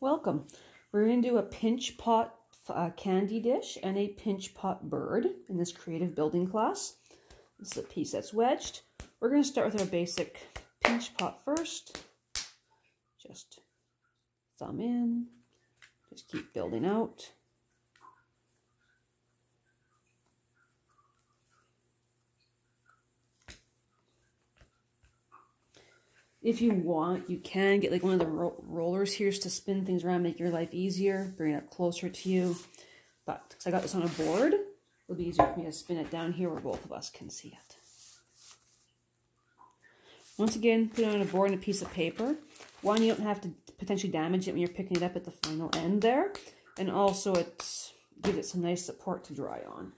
Welcome. We're going to do a pinch pot uh, candy dish and a pinch pot bird in this creative building class. This is a piece that's wedged. We're going to start with our basic pinch pot first. Just thumb in. Just keep building out. If you want, you can get like one of the ro rollers here to spin things around, make your life easier, bring it up closer to you. But because I got this on a board, it'll be easier for me to spin it down here where both of us can see it. Once again, put it on a board and a piece of paper. One, you don't have to potentially damage it when you're picking it up at the final end there. And also it gives it some nice support to dry on.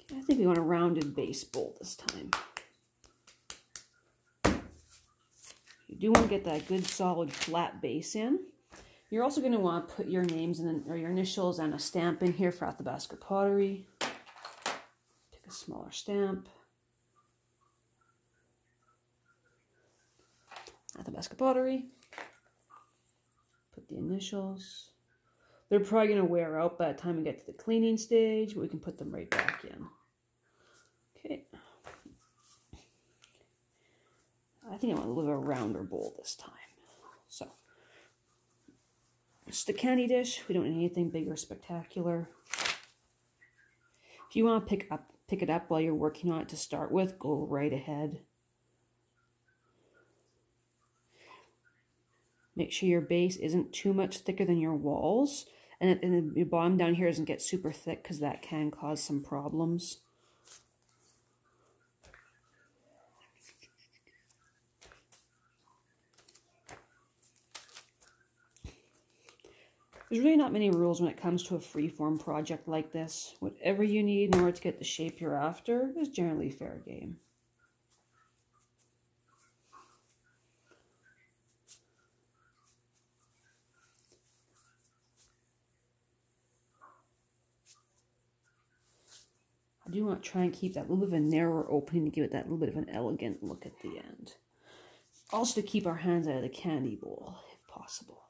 Okay, I think we want a rounded base bowl this time. You do want to get that good solid flat base in. You're also going to want to put your names and or your initials and a stamp in here for Athabasca Pottery. Pick a smaller stamp. Athabasca Pottery. Put the initials. They're probably going to wear out by the time we get to the cleaning stage, but we can put them right back in. Okay. I think I want a little rounder bowl this time. So, a candy dish. We don't need anything big or spectacular. If you want to pick up pick it up while you're working on it to start with, go right ahead. Make sure your base isn't too much thicker than your walls. And, and the bottom down here doesn't get super thick because that can cause some problems. There's really not many rules when it comes to a freeform project like this. Whatever you need in order to get the shape you're after is generally fair game. I do want to try and keep that little bit of a narrower opening to give it that little bit of an elegant look at the end. Also to keep our hands out of the candy bowl, if possible.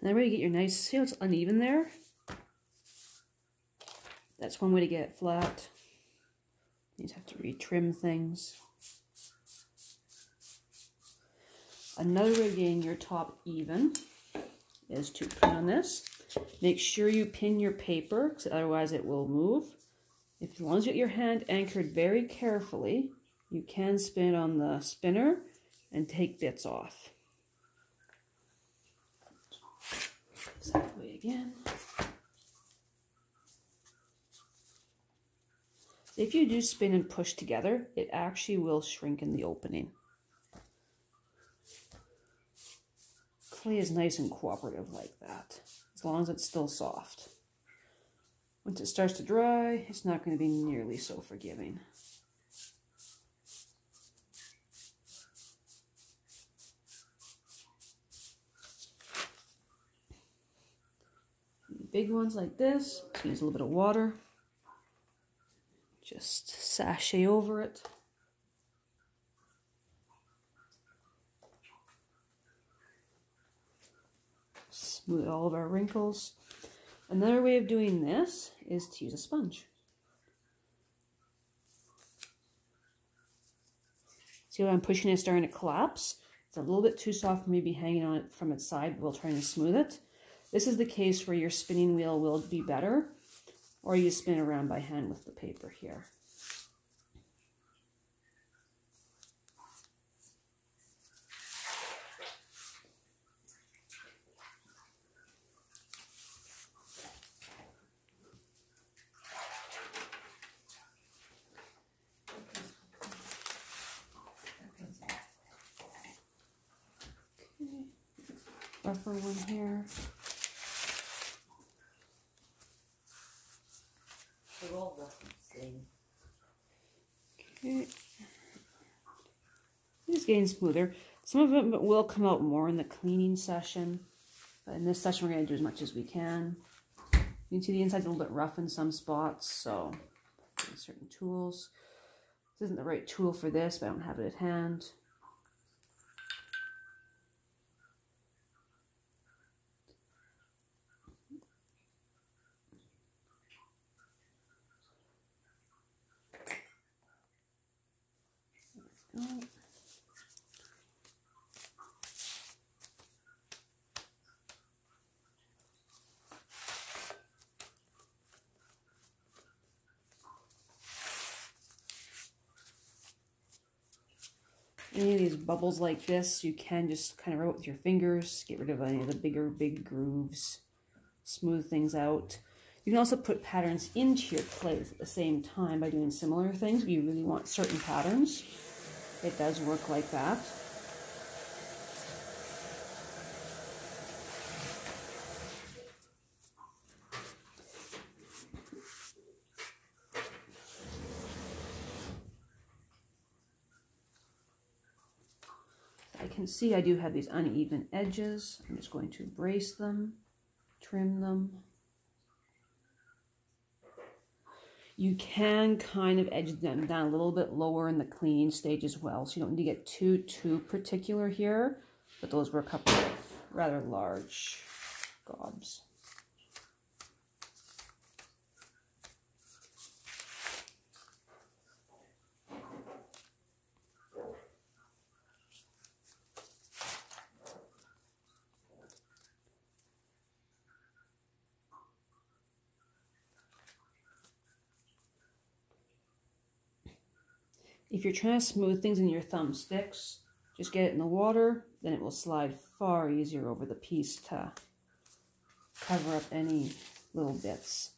And then ready to get your nice, see how it's uneven there? That's one way to get it flat. You just have to retrim things. Another way of getting your top even is to pin on this. Make sure you pin your paper, because otherwise it will move. If as long as you get your hand anchored very carefully, you can spin on the spinner and take bits off. That way again. If you do spin and push together, it actually will shrink in the opening. Clay is nice and cooperative like that, as long as it's still soft. Once it starts to dry, it's not going to be nearly so forgiving. Big ones like this, use a little bit of water. Just sachet over it. Smooth all of our wrinkles. Another way of doing this is to use a sponge. See what I'm pushing it starting to collapse? It's a little bit too soft for me to be hanging on it from its side while trying to smooth it. This is the case where your spinning wheel will be better, or you spin around by hand with the paper here. rougher one here. They're all the same. Okay. It's getting smoother. Some of it will come out more in the cleaning session. But in this session, we're going to do as much as we can. You can see the inside's a little bit rough in some spots, so certain tools. This isn't the right tool for this, but I don't have it at hand. any of these bubbles like this, you can just kind of rub with your fingers, get rid of any of the bigger, big grooves, smooth things out. You can also put patterns into your plays at the same time by doing similar things. If you really want certain patterns, it does work like that. Can see I do have these uneven edges. I'm just going to brace them, trim them. You can kind of edge them down a little bit lower in the cleaning stage as well. So you don't need to get too, too particular here. But those were a couple of rather large gobs. If you're trying to smooth things and your thumb sticks, just get it in the water, then it will slide far easier over the piece to cover up any little bits.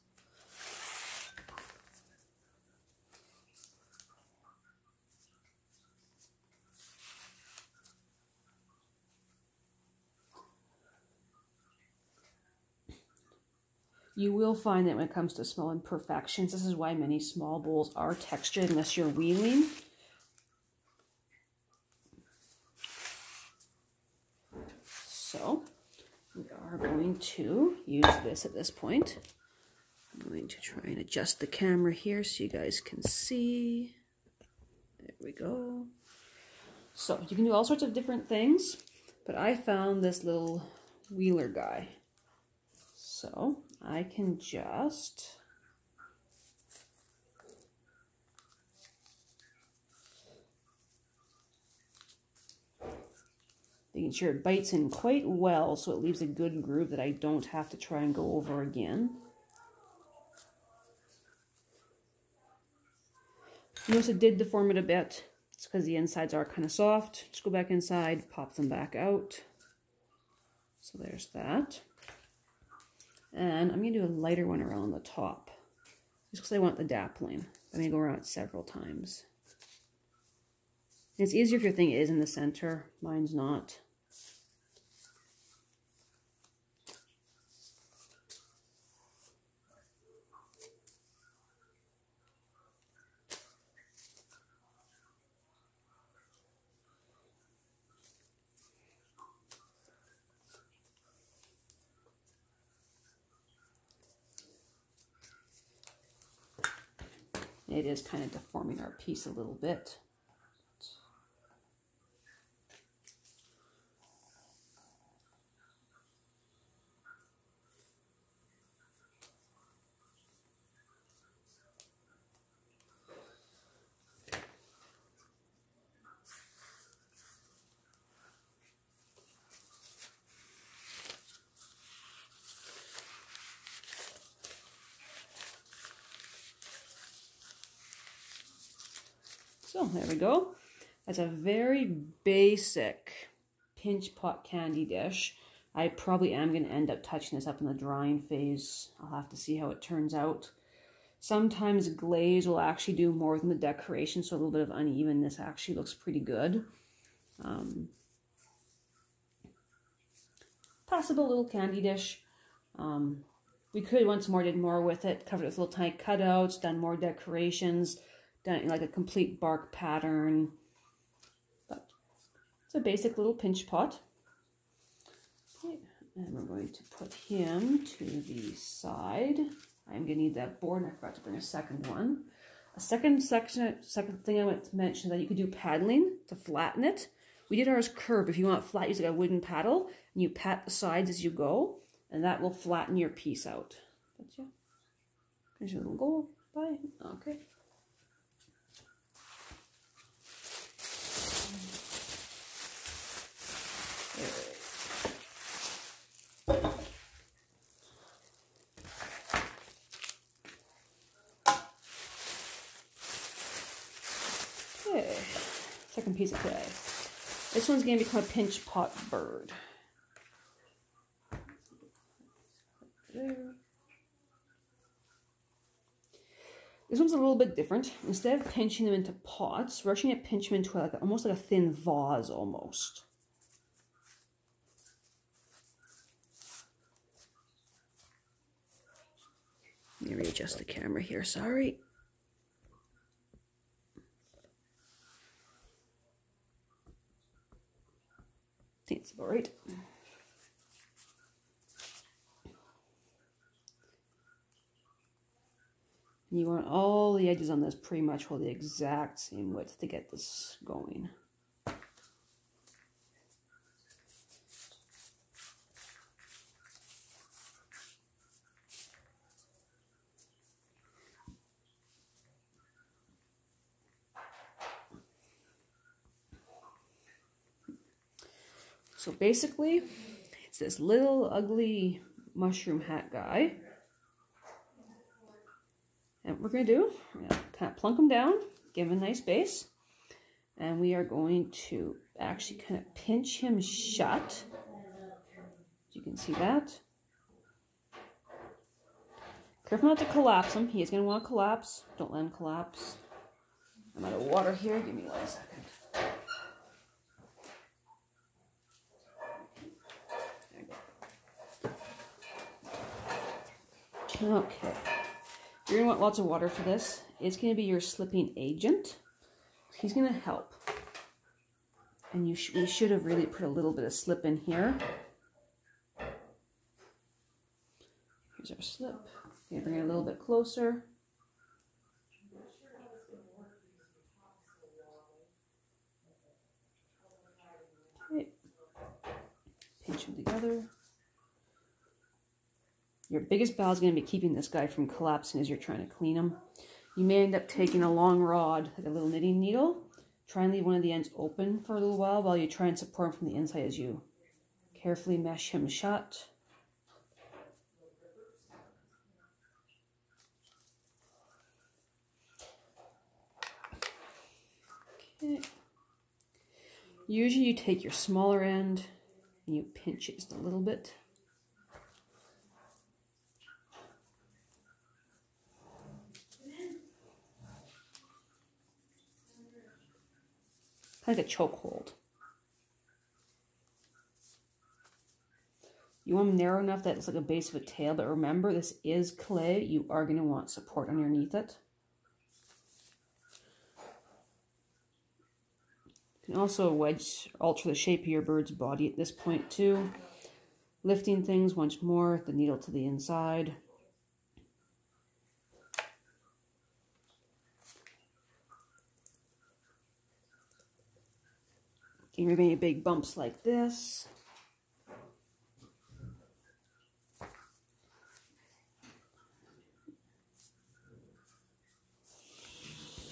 You will find that when it comes to small imperfections, this is why many small bowls are textured unless you're wheeling. So we are going to use this at this point. I'm going to try and adjust the camera here so you guys can see. There we go. So you can do all sorts of different things, but I found this little wheeler guy. So I can just making sure it bites in quite well so it leaves a good groove that I don't have to try and go over again. Notice it did deform it a bit. It's because the insides are kind of soft. Just go back inside, pop them back out. So there's that. And I'm going to do a lighter one around the top. Just because I want the dappling. I'm going to go around it several times. It's easier if your thing is in the center. Mine's not. It is kind of deforming our piece a little bit. So there we go. That's a very basic pinch pot candy dish. I probably am going to end up touching this up in the drying phase. I'll have to see how it turns out. Sometimes glaze will actually do more than the decoration, so a little bit of unevenness actually looks pretty good. Um, possible little candy dish. Um, we could once more did more with it, covered it with little tiny cutouts, done more decorations, done like a complete bark pattern. But it's a basic little pinch pot. Okay, and we're going to put him to the side. I'm gonna need that board, I forgot to bring a second one. A second section, second thing I want to mention that you could do paddling to flatten it. We did ours curved. If you want flat, use like a wooden paddle, and you pat the sides as you go, and that will flatten your piece out. That's yeah. There's your little goal. Bye. Okay, second piece of clay. This one's going to become a pinch pot bird. This one's a little bit different. Instead of pinching them into pots, we're actually going to pinch them into like almost like a thin vase almost. Let me readjust the camera here, sorry. I think it's about right. And you want all the edges on this pretty much hold the exact same width to get this going. So basically, it's this little ugly mushroom hat guy we're going to do, going to kind of plunk them down, give him a nice base. And we are going to actually kind of pinch him shut. You can see that. Careful not to collapse him. He is going to want to collapse. Don't let him collapse. I'm out of water here. Give me one second. Okay. You're going to want lots of water for this. It's going to be your slipping agent. He's going to help. And you, sh should have really put a little bit of slip in here. Here's our slip. Bring it a little bit closer. Okay. Pinch them together. Your biggest battle is going to be keeping this guy from collapsing as you're trying to clean him. You may end up taking a long rod, like a little knitting needle. Try and leave one of the ends open for a little while while you try and support him from the inside as you carefully mesh him shut. Okay. Usually you take your smaller end and you pinch it just a little bit. Like a chokehold. You want them narrow enough that it's like a base of a tail, but remember this is clay. You are going to want support underneath it. You can also wedge, alter the shape of your bird's body at this point too. Lifting things once more, the needle to the inside. Can you any big bumps like this?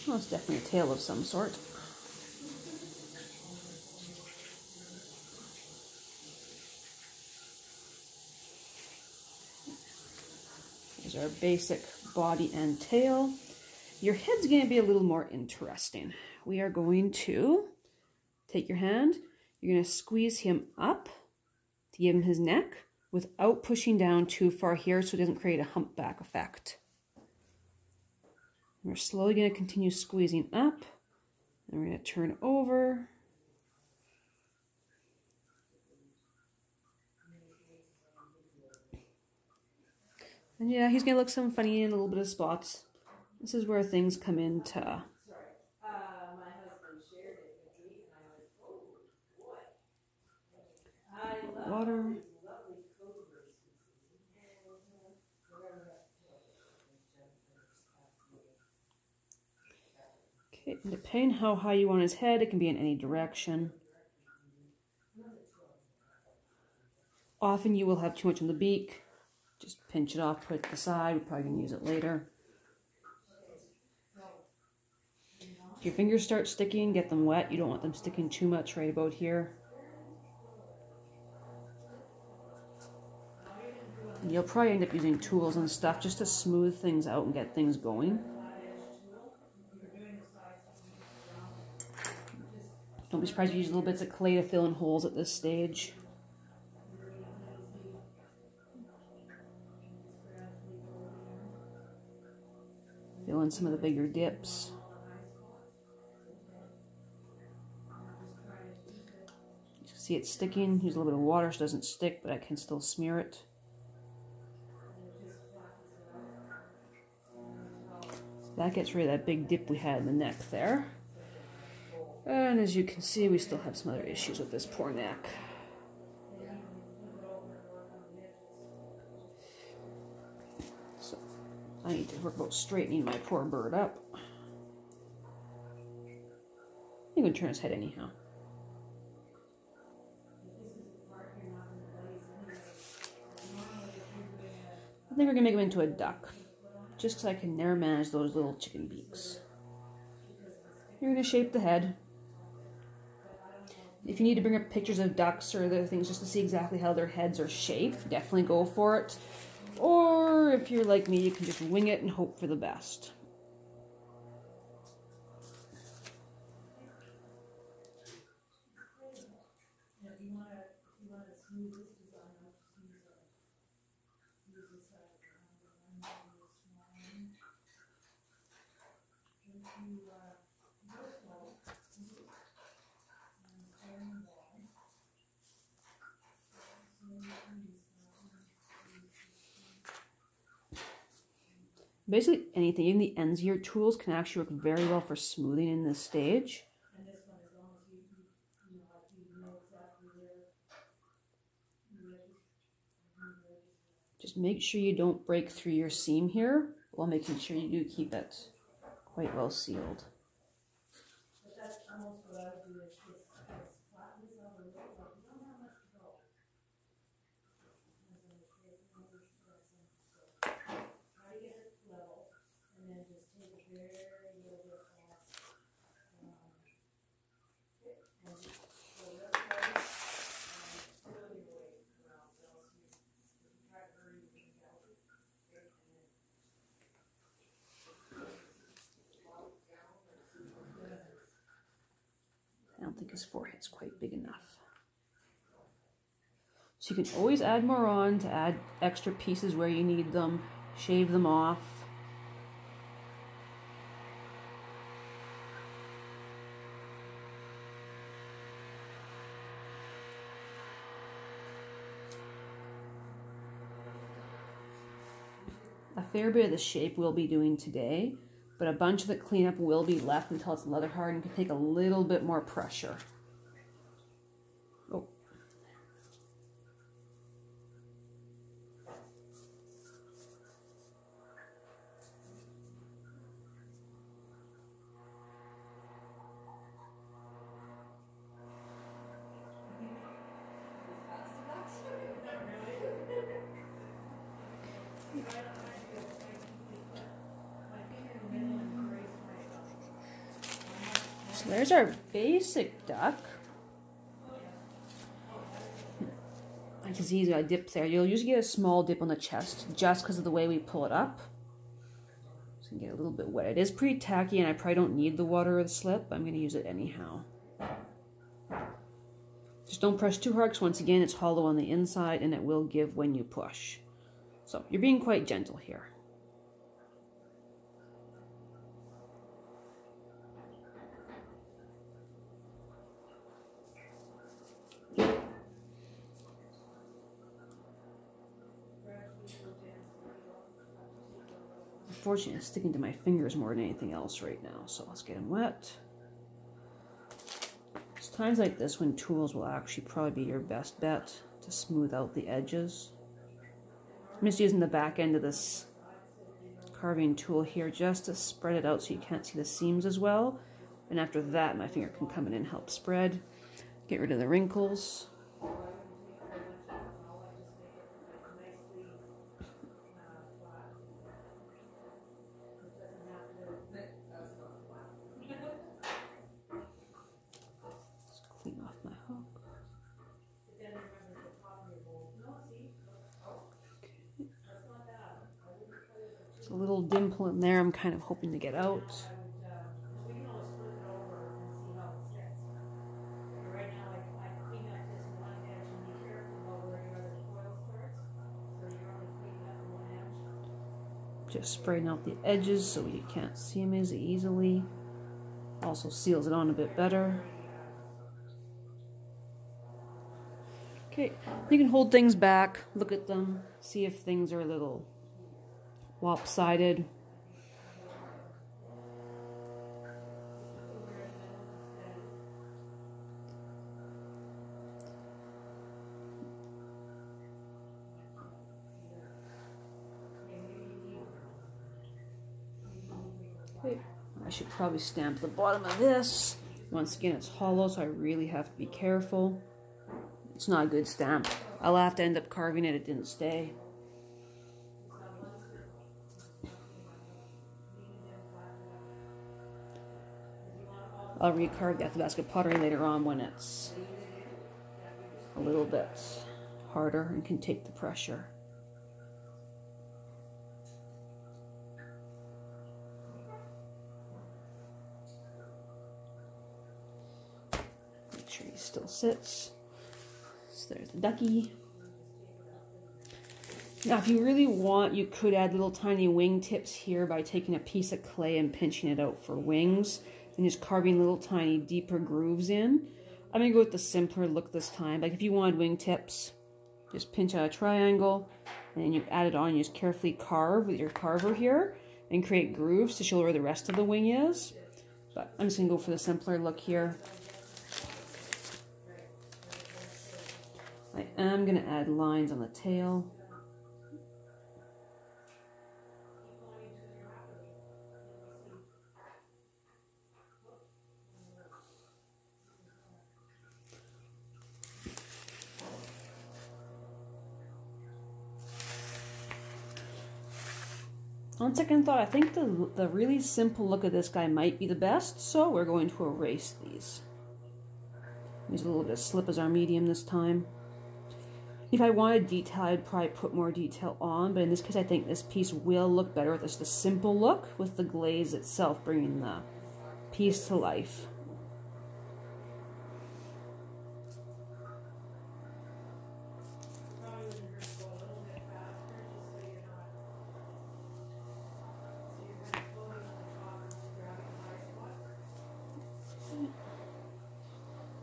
Well, it's definitely a tail of some sort. Here's our basic body and tail. Your head's going to be a little more interesting. We are going to Take your hand, you're going to squeeze him up to give him his neck without pushing down too far here so it doesn't create a humpback effect. We're slowly going to continue squeezing up. And we're going to turn over. And yeah, he's going to look some funny in a little bit of spots. This is where things come into Okay, depending how high you want his head, it can be in any direction. Often you will have too much on the beak. Just pinch it off, put it to the side. We're probably going to use it later. If your fingers start sticking, get them wet. You don't want them sticking too much right about here. You'll probably end up using tools and stuff just to smooth things out and get things going. Don't be surprised if you use little bits of clay to fill in holes at this stage. Fill in some of the bigger dips. You see it sticking. Use a little bit of water so it doesn't stick, but I can still smear it. That gets rid of that big dip we had in the neck there. And as you can see, we still have some other issues with this poor neck. So I need to work about straightening my poor bird up. You can turn his head anyhow. I think we're gonna make him into a duck, just because I can never manage those little chicken beaks. You're gonna shape the head. If you need to bring up pictures of ducks or other things just to see exactly how their heads are shaped, definitely go for it. Or if you're like me, you can just wing it and hope for the best. Basically anything, even the ends your tools can actually work very well for smoothing in this stage. Just make sure you don't break through your seam here while making sure you do keep it quite well sealed. don't think his forehead's quite big enough. So you can always add more on to add extra pieces where you need them, shave them off. A fair bit of the shape we'll be doing today but a bunch of the cleanup will be left until it's leather hard and can take a little bit more pressure. So there's our basic duck. I can see a dip there. You'll usually get a small dip on the chest just because of the way we pull it up. So you can get a little bit wet. It is pretty tacky and I probably don't need the water or the slip. I'm going to use it anyhow. Just don't press too hard because once again it's hollow on the inside and it will give when you push. So you're being quite gentle here. Unfortunately, it's sticking to my fingers more than anything else right now. So let's get them wet. It's times like this when tools will actually probably be your best bet to to smooth out the edges. I'm just using the back end of this carving tool here just to spread it out so you can't see the seams as well. And after that, my finger can come in and help spread. Get rid of the wrinkles. clean off my hook. There's a little dimple in there I'm kind of hoping to get out. Just spraying out the edges so you can't see them as easily. Also seals it on a bit better. Okay, you can hold things back, look at them, see if things are a little lopsided. Okay, I should probably stamp the bottom of this. Once again, it's hollow, so I really have to be careful. It's not a good stamp. I'll have to end up carving it. It didn't stay. I'll recarve the Athabasca pottery later on when it's a little bit harder and can take the pressure. Make sure he still sits. So there's the ducky. Now, if you really want, you could add little tiny wing tips here by taking a piece of clay and pinching it out for wings and just carving little tiny deeper grooves in. I'm going to go with the simpler look this time. Like if you wanted wing tips, just pinch out a triangle and then you add it on. You just carefully carve with your carver here and create grooves to show where the rest of the wing is. But I'm just going to go for the simpler look here. I am going to add lines on the tail. On second thought, I think the, the really simple look of this guy might be the best, so we're going to erase these. Use a little bit of slip as our medium this time. If I wanted detail, I'd probably put more detail on, but in this case, I think this piece will look better with just a simple look with the glaze itself bringing the piece to life.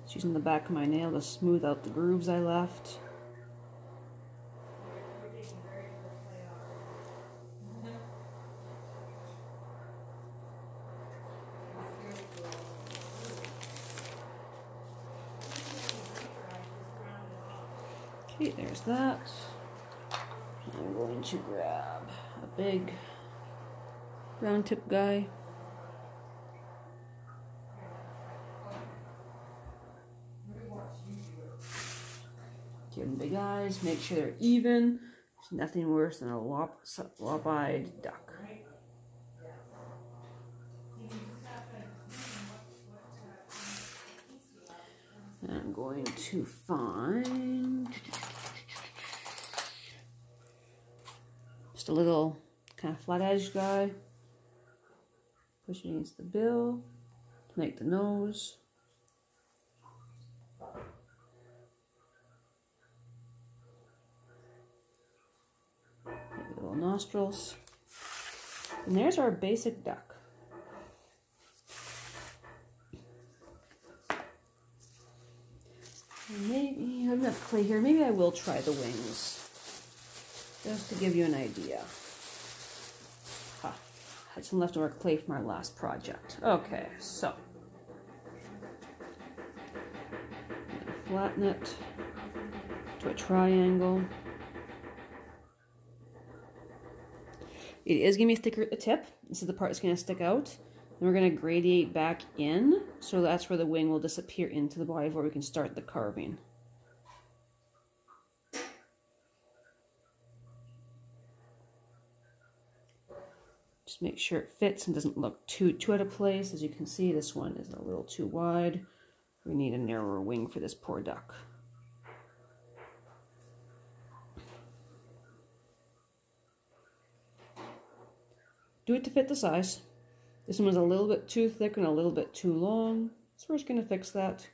Just using the back of my nail to smooth out the grooves I left. Okay, there's that. I'm going to grab a big round tip guy. Give them big eyes, make sure they're even. There's nothing worse than a lop, lop-eyed duck. I'm going to find just a little kind of flat edge guy. Push against the bill to make the nose. little nostrils. And there's our basic duck. Maybe, I have enough clay here. Maybe I will try the wings. Just to give you an idea. Huh. Had some leftover clay from our last project. Okay, so. Flatten it. to a triangle. It is going to be thicker at the tip. This is the part that's going to stick out. Then we're going to gradiate back in, so that's where the wing will disappear into the body where we can start the carving. Just make sure it fits and doesn't look too, too out of place. As you can see, this one is a little too wide. We need a narrower wing for this poor duck. Do it to fit the size. This one was a little bit too thick and a little bit too long. So we're just going to fix that.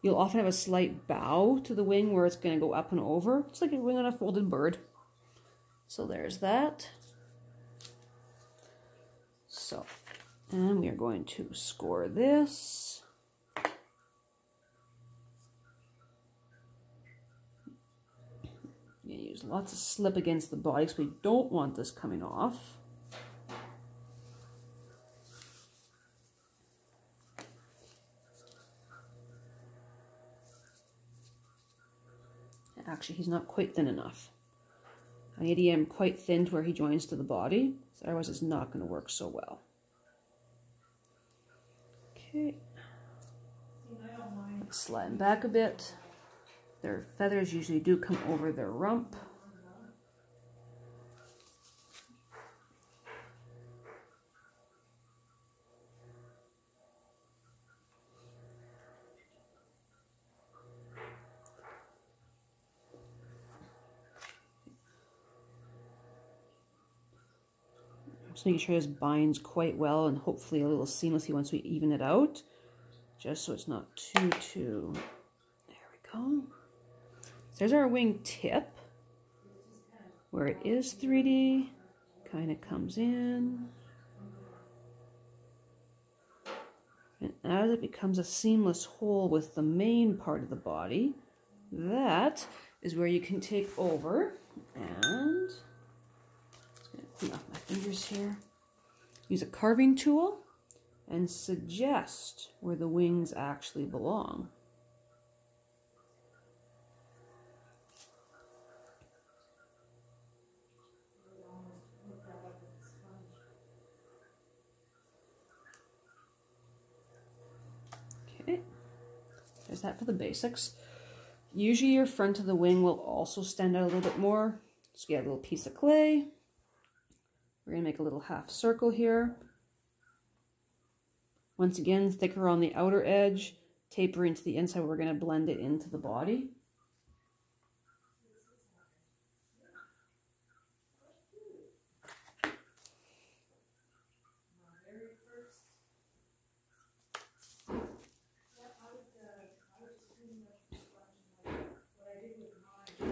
You'll often have a slight bow to the wing where it's going to go up and over. It's like a wing on a folded bird. So there's that. So, and we are going to score this. use lots of slip against the body because we don't want this coming off. Actually, he's not quite thin enough. I need him quite thin to where he joins to the body, so otherwise it's not going to work so well. Okay. slide him back a bit. Their feathers usually do come over their rump. Just making sure this binds quite well and hopefully a little seamlessly once we even it out. Just so it's not too, too... There we go. So there's our wing tip. Where it is 3D. Kind of comes in. And as it becomes a seamless whole with the main part of the body, that is where you can take over and clean off my fingers here. Use a carving tool and suggest where the wings actually belong. Okay, there's that for the basics. Usually your front of the wing will also stand out a little bit more. So get a little piece of clay, we're going to make a little half circle here. Once again, thicker on the outer edge, tapering to the inside. We're going to blend it into the body.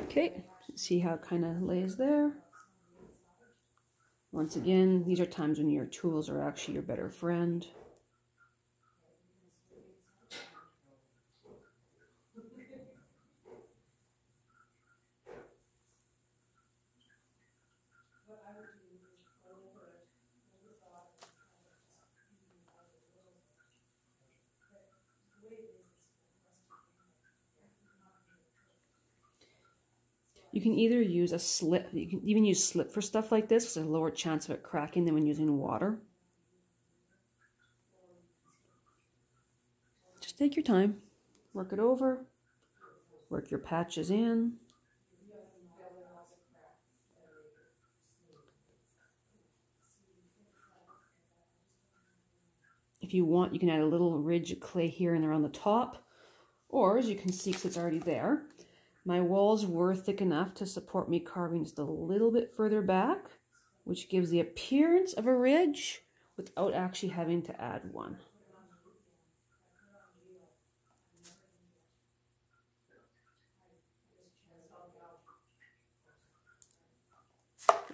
Okay, see how it kind of lays there. Once again, these are times when your tools are actually your better friend. You can either use a slip, you can even use slip for stuff like this because there's a lower chance of it cracking than when using water. Just take your time, work it over, work your patches in. If you want, you can add a little ridge of clay here and there on the top, or as you can see, because it's already there, my walls were thick enough to support me carving just a little bit further back, which gives the appearance of a ridge without actually having to add one.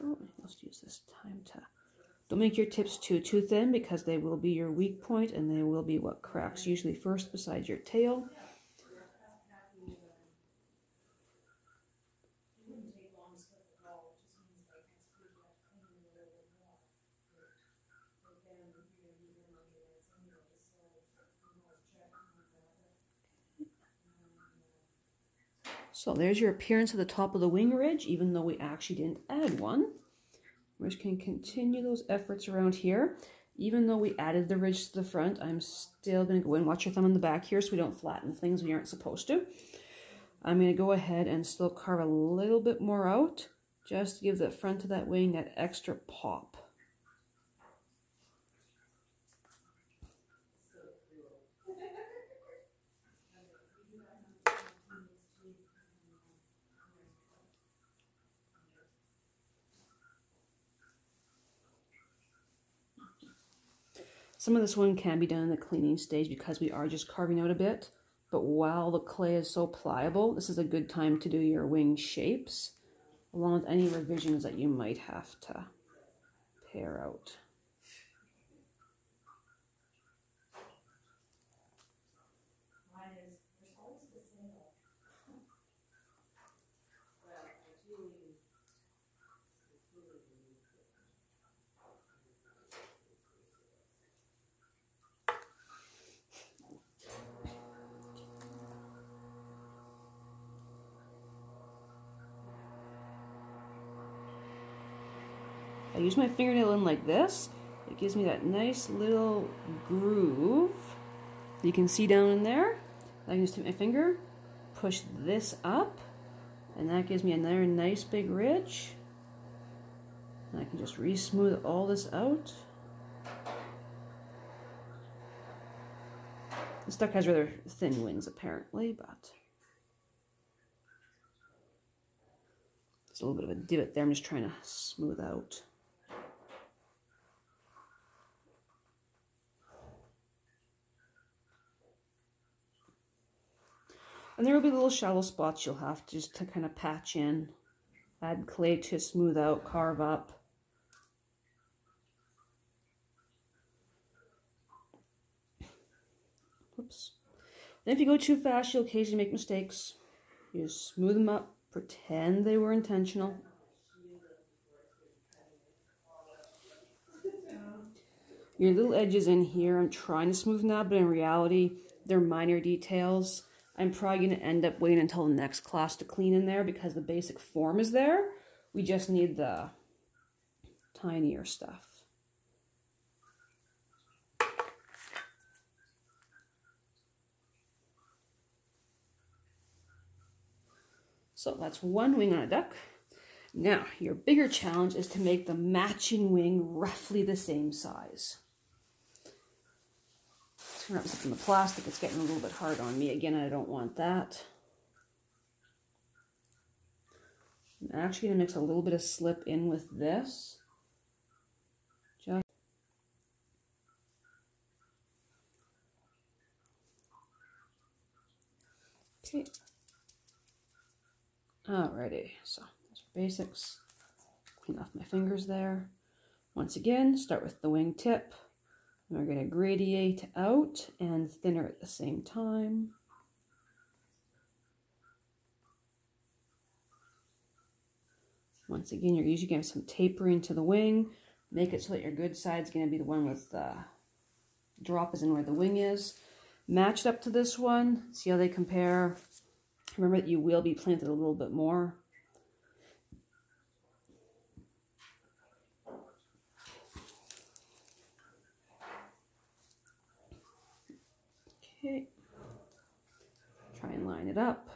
Oh, let's use this time to... Don't make your tips too, too thin because they will be your weak point and they will be what cracks usually first beside your tail. So there's your appearance at the top of the wing ridge, even though we actually didn't add one. We can continue those efforts around here. Even though we added the ridge to the front, I'm still going to go and watch your thumb on the back here so we don't flatten things we aren't supposed to. I'm going to go ahead and still carve a little bit more out, just to give the front of that wing that extra pop. Some of this one can be done in the cleaning stage because we are just carving out a bit. But while the clay is so pliable, this is a good time to do your wing shapes, along with any revisions that you might have to pare out. Use my fingernail in like this. It gives me that nice little groove. You can see down in there. I can just take my finger, push this up, and that gives me another nice big ridge. And I can just re-smooth all this out. This duck has rather thin wings apparently, but there's a little bit of a divot there. I'm just trying to smooth out. And there will be little shallow spots you'll have to just to kind of patch in. Add clay to smooth out, carve up. Whoops. And if you go too fast, you'll occasionally make mistakes. You smooth them up, pretend they were intentional. Your little edges in here, I'm trying to smooth them out, but in reality, they're minor details. I'm probably going to end up waiting until the next class to clean in there because the basic form is there. We just need the tinier stuff. So that's one wing on a duck. Now, your bigger challenge is to make the matching wing roughly the same size up some of the plastic. It's getting a little bit hard on me. Again, I don't want that. I'm actually going to mix a little bit of slip in with this. Just Okay. Alrighty, so those are basics. Clean off my fingers there. Once again, start with the wing tip. We're going to gradiate out and thinner at the same time. Once again, you're usually going to have some tapering to the wing. Make it so that your good side is going to be the one with the drop is in where the wing is. Match it up to this one. See how they compare. Remember that you will be planted a little bit more. Okay. Try and line it up.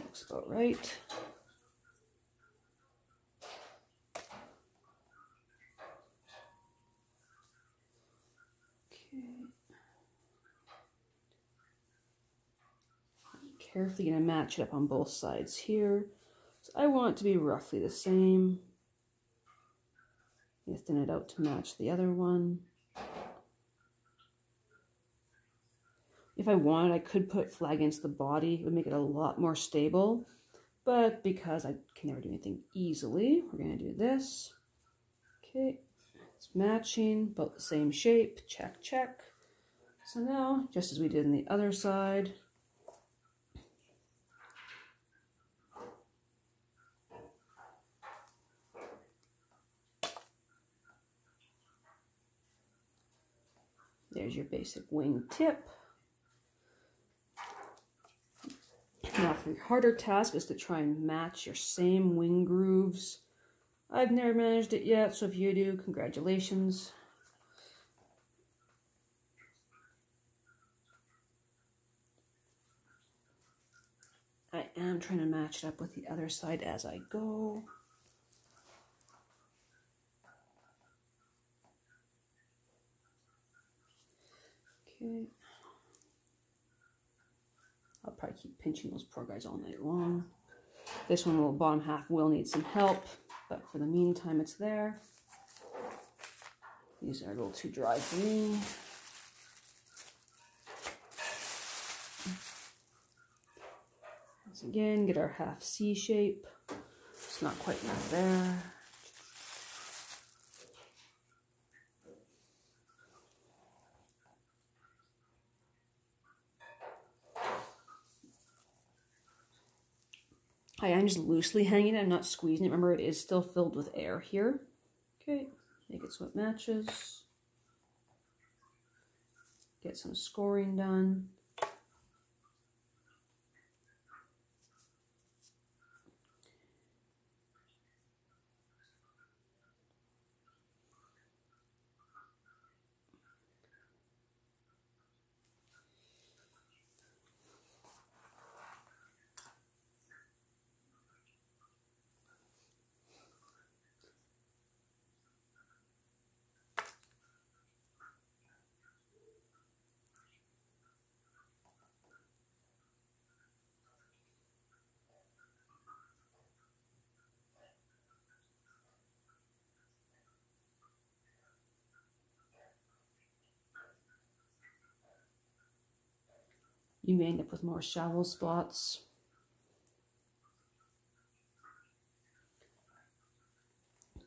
Looks about right. Okay. carefully going to match it up on both sides here. So I want it to be roughly the same. thin it out to match the other one. If I wanted, I could put flag against the body. It would make it a lot more stable. But because I can never do anything easily, we're going to do this. Okay, it's matching, both the same shape. Check, check. So now, just as we did on the other side, There's your basic wing tip. Now for your harder task is to try and match your same wing grooves. I've never managed it yet, so if you do, congratulations. I am trying to match it up with the other side as I go. Okay. I'll probably keep pinching those poor guys all night long. This one, will bottom half, will need some help, but for the meantime, it's there. These are a little too dry for me. Once again, get our half C shape. It's not quite enough there. Just loosely hanging it. I'm not squeezing it. Remember, it is still filled with air here. Okay, make it so it matches. Get some scoring done. You may end up with more shallow spots.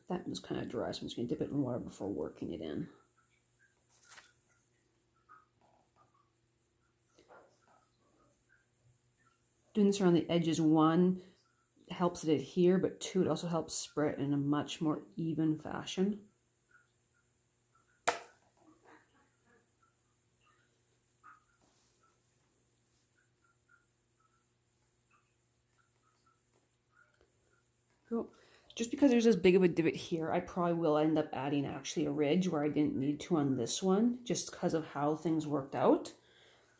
That one's kind of dry, so I'm just going to dip it in water before working it in. Doing this around the edges, one, helps it adhere, but two, it also helps spread in a much more even fashion. Just because there's this big of a divot here, I probably will end up adding actually a ridge where I didn't need to on this one, just because of how things worked out.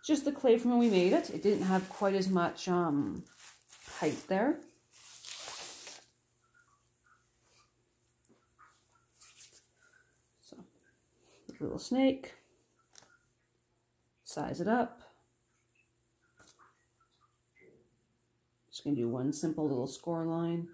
Just the clay from when we made it. It didn't have quite as much um, height there. So, little snake. Size it up. Just to do one simple little score line.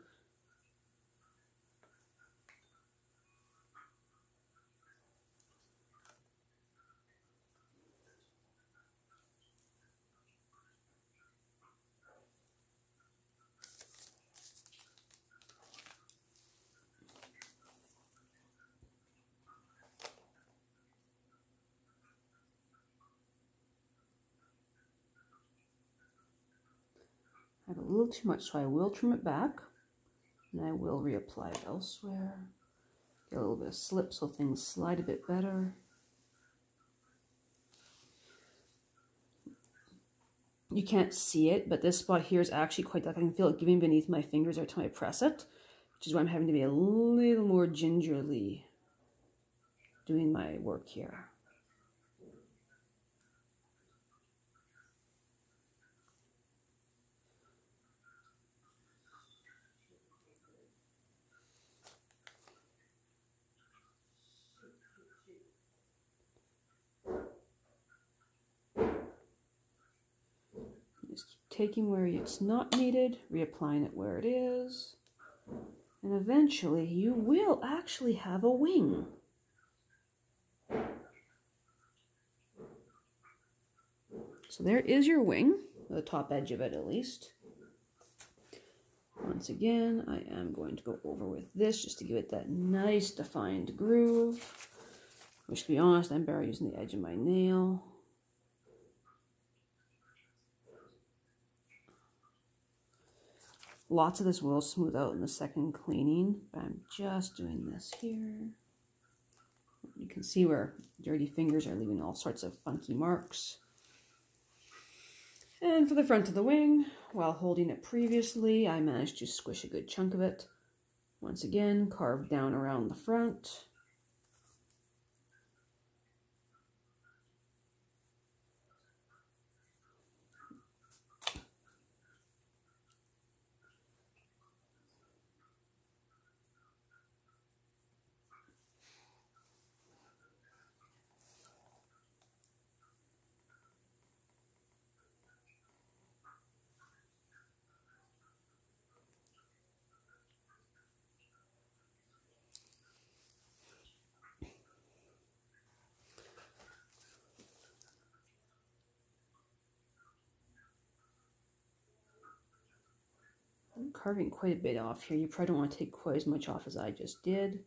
Little too much, so I will trim it back. And I will reapply it elsewhere. Get a little bit of slip so things slide a bit better. You can't see it, but this spot here is actually quite dark. I can feel it giving beneath my fingers every time I press it, which is why I'm having to be a little more gingerly doing my work here. Taking where it's not needed, reapplying it where it is, and eventually you will actually have a wing. So there is your wing, the top edge of it at least. Once again, I am going to go over with this just to give it that nice defined groove. Which, to be honest, I'm barely using the edge of my nail. Lots of this will smooth out in the second cleaning, but I'm just doing this here. You can see where dirty fingers are leaving all sorts of funky marks. And for the front of the wing, while holding it previously, I managed to squish a good chunk of it. Once again, carved down around the front. I'm carving quite a bit off here. You probably don't want to take quite as much off as I just did.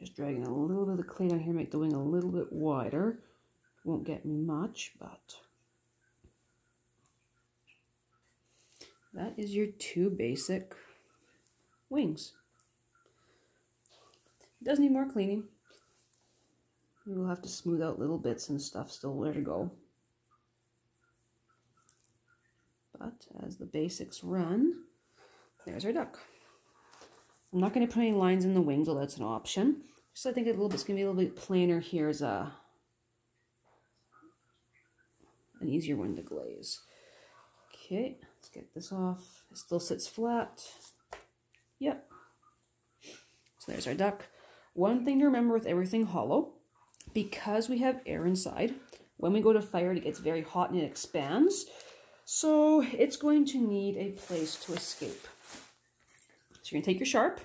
Just dragging a little bit of the clay down here, make the wing a little bit wider. Won't get me much, but that is your two basic wings. It does need more cleaning. We will have to smooth out little bits and stuff still where to go. But as the basics run, there's our duck. I'm not going to put any lines in the wings, although that's an option. So I think a little bit's to be a little bit plainer here as a an easier one to glaze. Okay, let's get this off. It still sits flat. Yep. So there's our duck. One thing to remember with everything hollow, because we have air inside, when we go to fire it, gets very hot and it expands. So it's going to need a place to escape. So you're to take your sharp,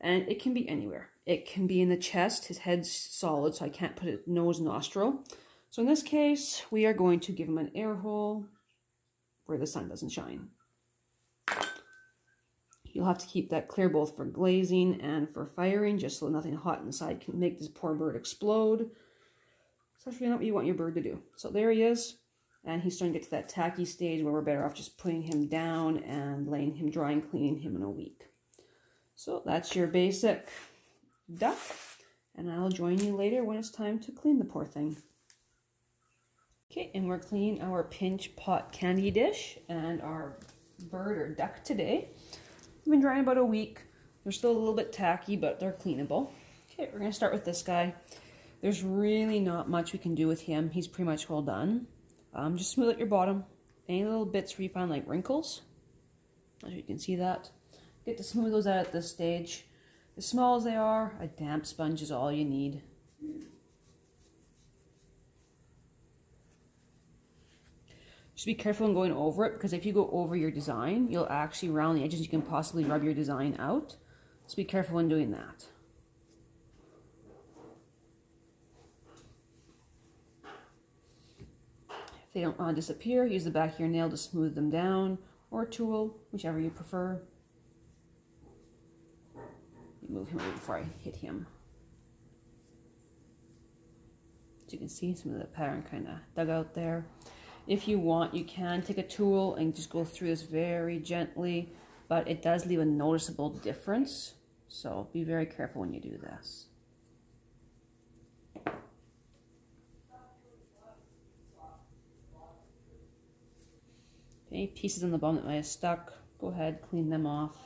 and it can be anywhere. It can be in the chest. His head's solid, so I can't put it nose nostril. So in this case, we are going to give him an air hole where the sun doesn't shine. You'll have to keep that clear both for glazing and for firing, just so nothing hot inside can make this poor bird explode. Especially not what you want your bird to do. So there he is. And he's starting to get to that tacky stage where we're better off just putting him down and laying him dry and cleaning him in a week. So that's your basic duck. And I'll join you later when it's time to clean the poor thing. Okay, and we're cleaning our pinch pot candy dish and our bird or duck today. They've been drying about a week. They're still a little bit tacky, but they're cleanable. Okay, we're to start with this guy. There's really not much we can do with him. He's pretty much all done. Um, just smooth out your bottom. Any little bits where you find like wrinkles, as you can see that, get to smooth those out at this stage. As small as they are, a damp sponge is all you need. Just be careful in going over it because if you go over your design, you'll actually round the edges. You can possibly rub your design out. So be careful when doing that. If they don't uh, disappear, use the back of your nail to smooth them down, or a tool, whichever you prefer. Move him before I hit him. As you can see, some of the pattern kind of dug out there. If you want, you can take a tool and just go through this very gently, but it does leave a noticeable difference. So be very careful when you do this. Any pieces on the bottom that might have stuck, go ahead, clean them off.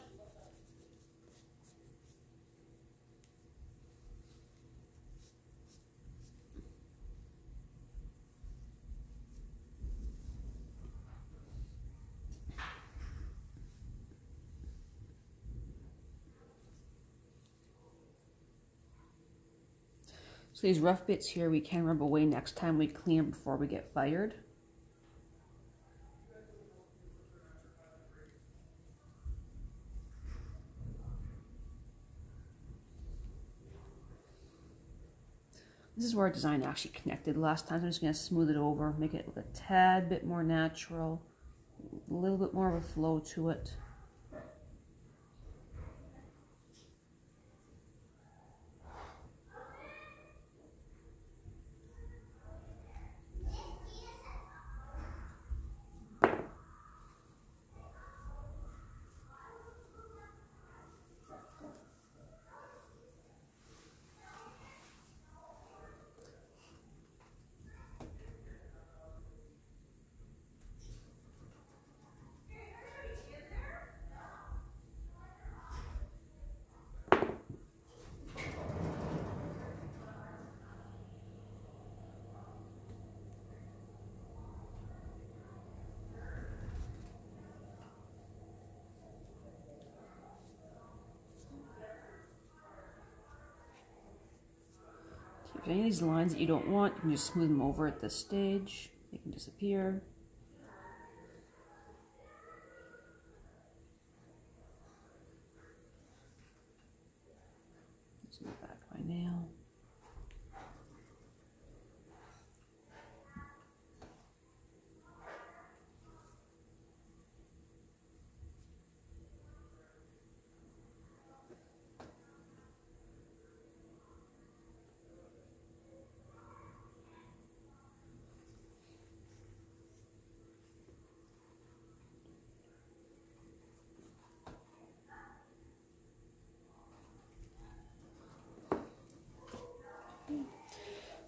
So these rough bits here, we can rub away next time we clean before we get fired. This is where our design actually connected last time. So I'm just going to smooth it over, make it look a tad bit more natural, a little bit more of a flow to it. These lines that you don't want, you can just smooth them over at this stage. They can disappear. Smooth back my nail.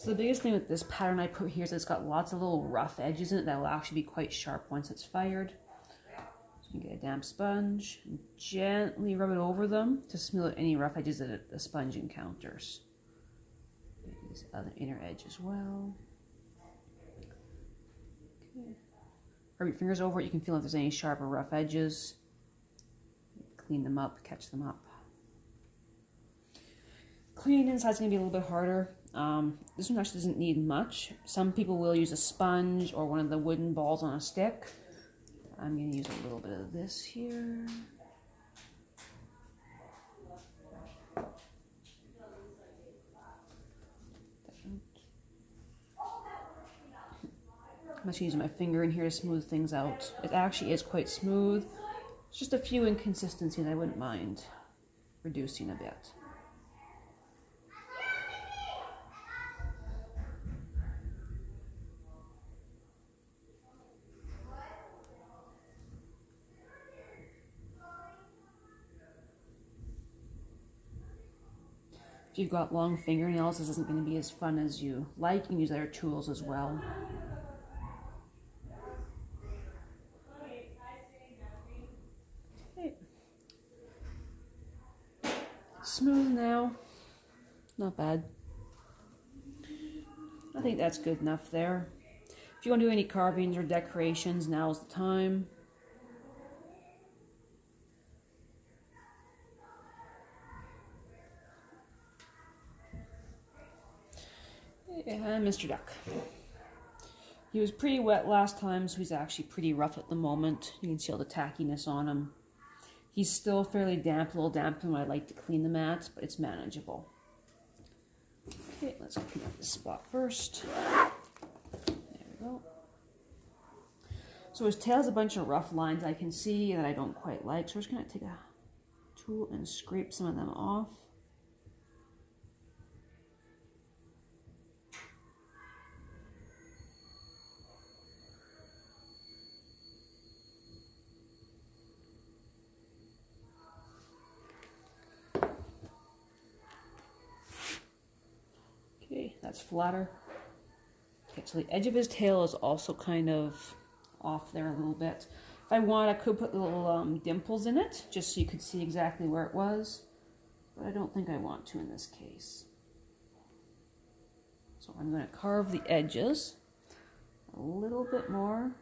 So the biggest thing with this pattern I put here is it's got lots of little rough edges in it that will actually be quite sharp once it's fired. So you can get a damp sponge and gently rub it over them to smooth out any rough edges that the sponge encounters. This other inner edge as well. Okay. Rub your fingers over it. You can feel if there's any sharp or rough edges. Clean them up, catch them up. Cleaning inside is going to be a little bit harder. Um, this one actually doesn't need much. Some people will use a sponge or one of the wooden balls on a stick. I'm going to use a little bit of this here. I'm just using my finger in here to smooth things out. It actually is quite smooth. It's just a few inconsistencies I wouldn't mind reducing a bit. If you've got long fingernails, this isn't going to be as fun as you like. You can use other tools as well. Okay. Smooth now. Not bad. I think that's good enough there. If you want to do any carvings or decorations, now's the time. Uh, and Mr. Duck. He was pretty wet last time, so he's actually pretty rough at the moment. You can see all the tackiness on him. He's still fairly damp, a little damp than what I'd like to clean the mats, but it's manageable. Okay, let's clean up this spot first. There we go. So his tail has a bunch of rough lines I can see that I don't quite like, so I'm just going to take a tool and scrape some of them off. Flatter. Okay, so the edge of his tail is also kind of off there a little bit. If I want, I could put little um, dimples in it, just so you could see exactly where it was. But I don't think I want to in this case. So I'm going to carve the edges a little bit more.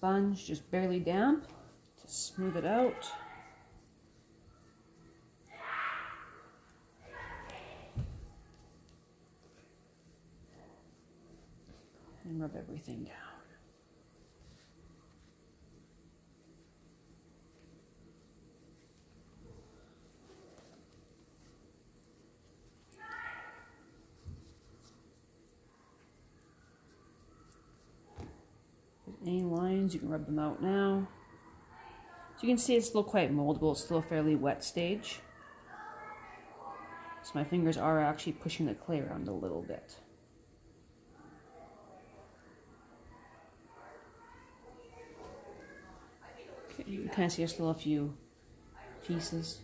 Sponge, just barely damp, to smooth it out. And rub everything down. You can rub them out now. So you can see it's still quite moldable, it's still a fairly wet stage. So my fingers are actually pushing the clay around a little bit. Okay, you can kind of see there's still a few pieces.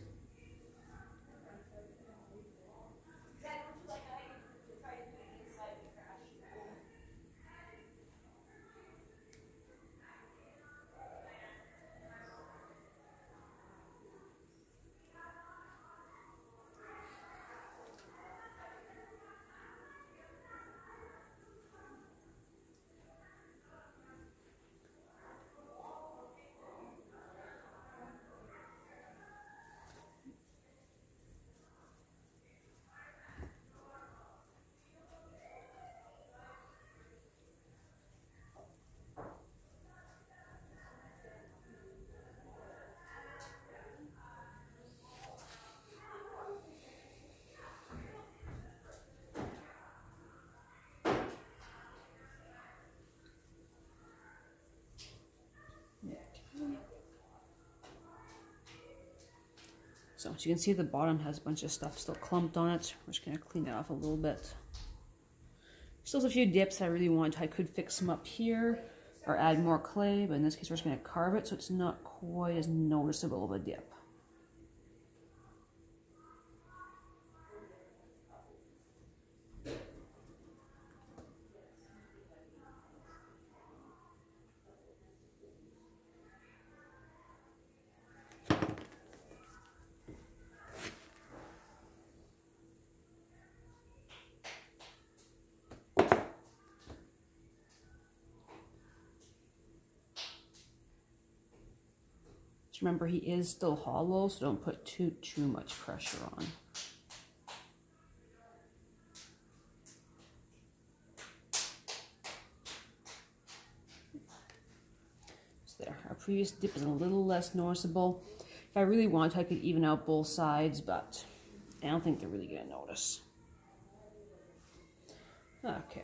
So as you can see the bottom has a bunch of stuff still clumped on it. We're just to clean it off a little bit. Still a few dips I really want. I could fix them up here or add more clay, but in this case we're just to carve it so it's not quite as noticeable of a dip. Just remember he is still hollow, so don't put too, too much pressure on. There, our previous dip is a little less noticeable. If I really want, I could even out both sides, but I don't think they're really gonna notice. Okay.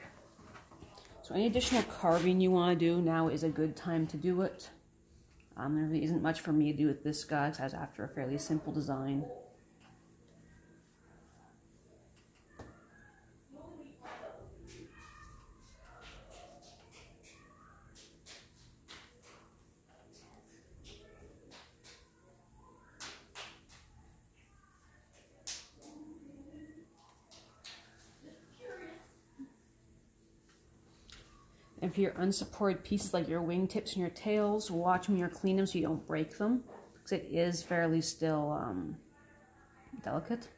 So any additional carving you want to do, now is a good time to do it. Um, there isn't much for me to do with this guy because after a fairly simple design. For your unsupported pieces like your wingtips and your tails, watch or clean them so you don't break them. Because it is fairly still um, delicate.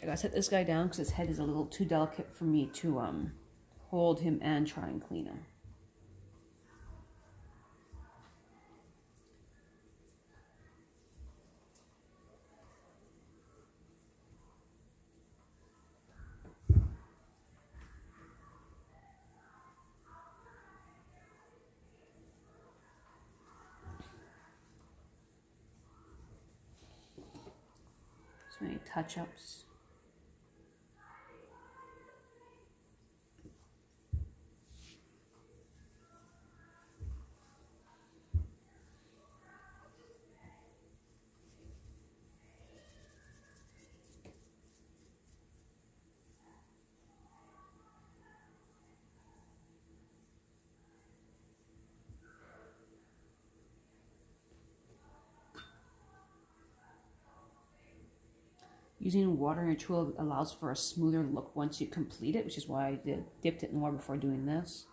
I gotta set this guy down because his head is a little too delicate for me to um, hold him and try and clean him. So many Using water in your tool allows for a smoother look once you complete it, which is why I did, dipped it in water before doing this.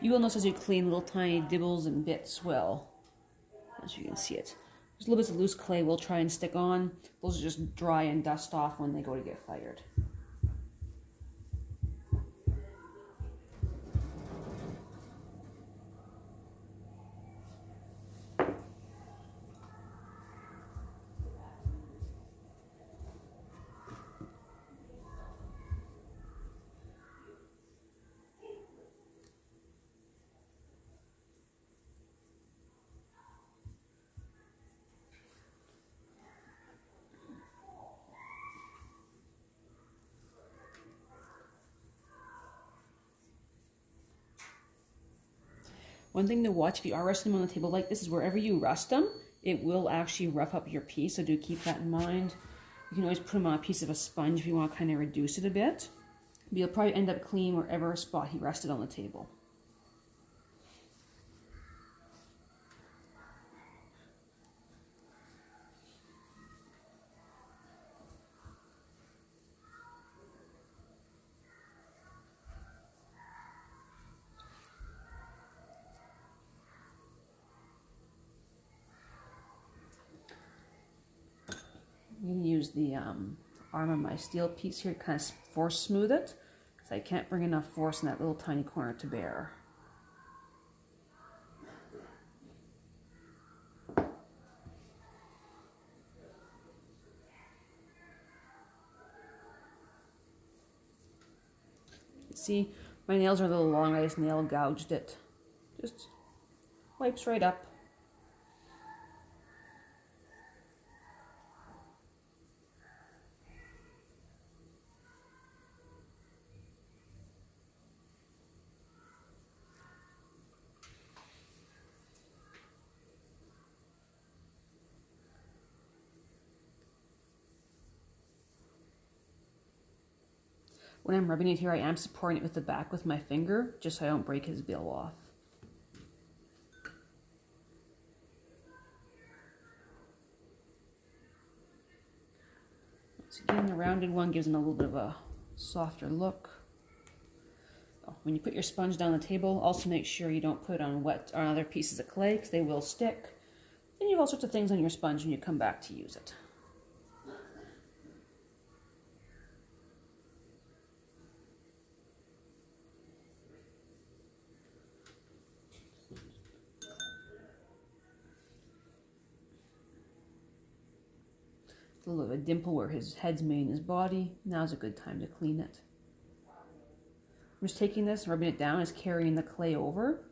You will notice as you clean little tiny dibbles and bits will, as you can see it. There's little bits of loose clay we'll try and stick on. Those are just dry and dust off when they go to get fired. One thing to watch if you are resting them on the table like this is wherever you rest them, it will actually rough up your piece, so do keep that in mind. You can always put them on a piece of a sponge if you want to kind of reduce it a bit. But you'll probably end up clean wherever a spot he rested on the table. I'm going to the um, arm of my steel piece here to kind of force smooth it because I can't bring enough force in that little tiny corner to bear. See, my nails are a little long, I just nail gouged it. Just wipes right up. When I'm rubbing it here, I am supporting it with the back with my finger, just so I don't break his bill off. Once again, the rounded one gives him a little bit of a softer look. Oh, when you put your sponge down the table, also make sure you don't put on wet or other pieces of clay because they will stick. And you have all sorts of things on your sponge when you come back to use it. A little dimple where his head's in his body. Now's a good time to clean it. I'm just taking this, rubbing it down, is carrying the clay over,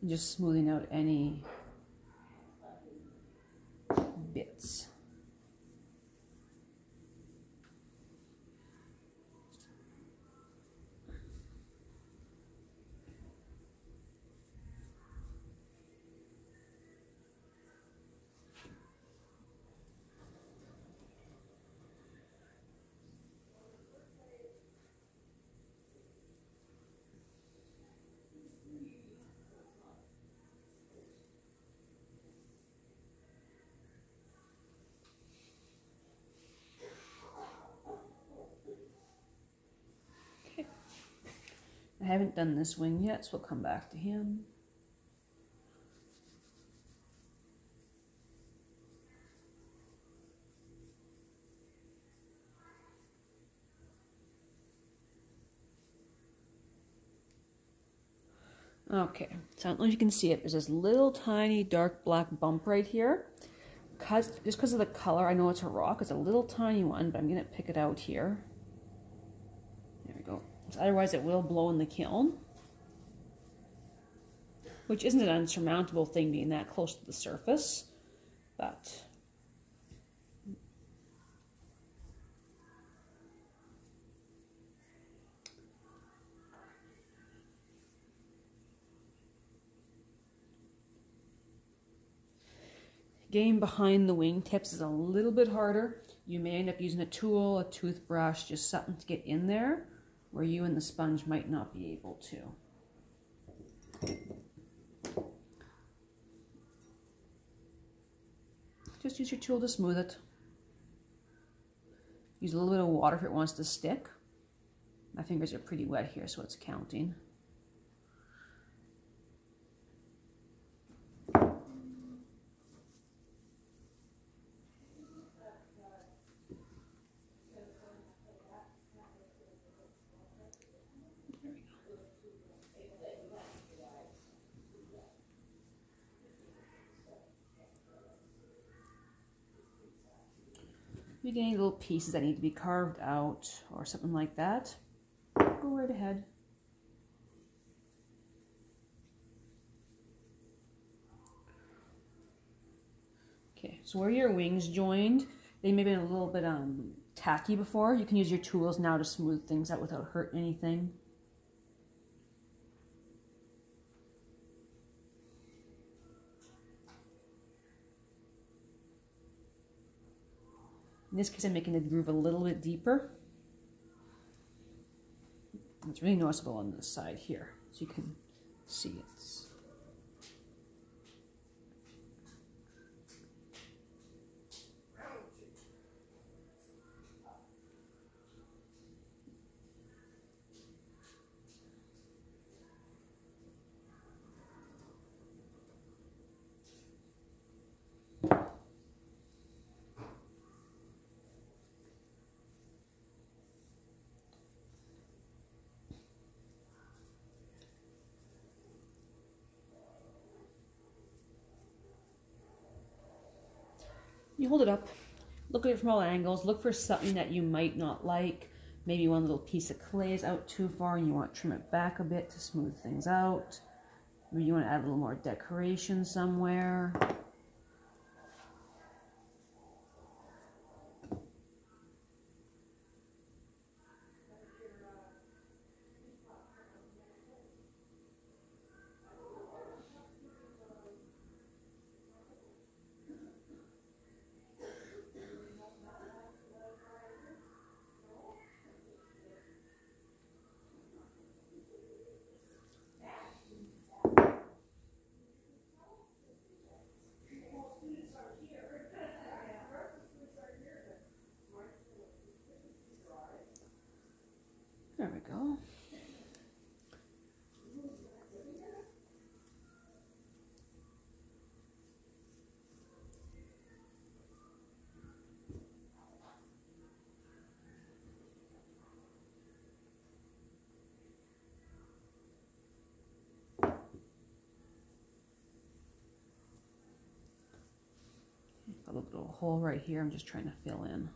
and just smoothing out any bits. Haven't done this wing yet, so we'll come back to him. Okay, so I don't know if you can see it. There's this little tiny dark black bump right here. Cause, just because of the color, I know it's a rock. It's a little tiny one, but I'm going to pick it out here. Otherwise, it will blow in the kiln. Which isn't an unsurmountable thing being that close to the surface. But Getting behind the wingtips is a little bit harder. You may end up using a tool, a toothbrush, just something to get in there. Where you and the sponge might not be able to. Just use your tool to smooth it. Use a little bit of water if it wants to stick. My fingers are pretty wet here, so it's counting. You get any little pieces that need to be carved out or something like that, go right ahead. Okay, so where your wings joined, they may have been a little bit um, tacky before. You can use your tools now to smooth things out without hurt anything. In this case, I'm making the groove a little bit deeper. It's really noticeable on this side here, so you can see it. Hold it up, look at it from all angles, look for something that you might not like. Maybe one little piece of clay is out too far and you want to trim it back a bit to smooth things out. Maybe you want to add a little more decoration somewhere. There we go. Little hole right here I'm just trying to fill in.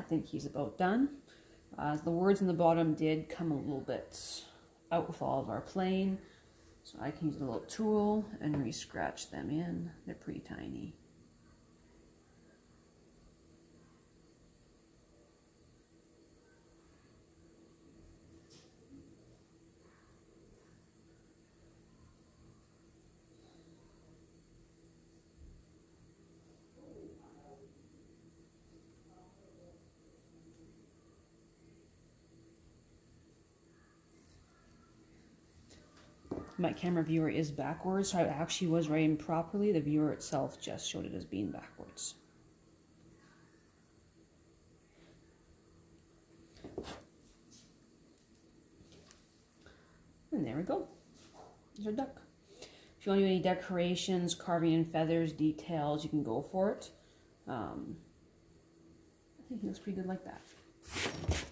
I think he's about done. Uh, the words in the bottom did come a little bit out with all of our plane. So I can use a little tool and re-scratch them in. They're pretty tiny. My camera viewer is backwards, so I actually was writing properly. The viewer itself just showed it as being backwards. And there we go. There's our duck. If you want to do any decorations, carving in feathers, details, you can go for it. Um, I think it looks pretty good like that.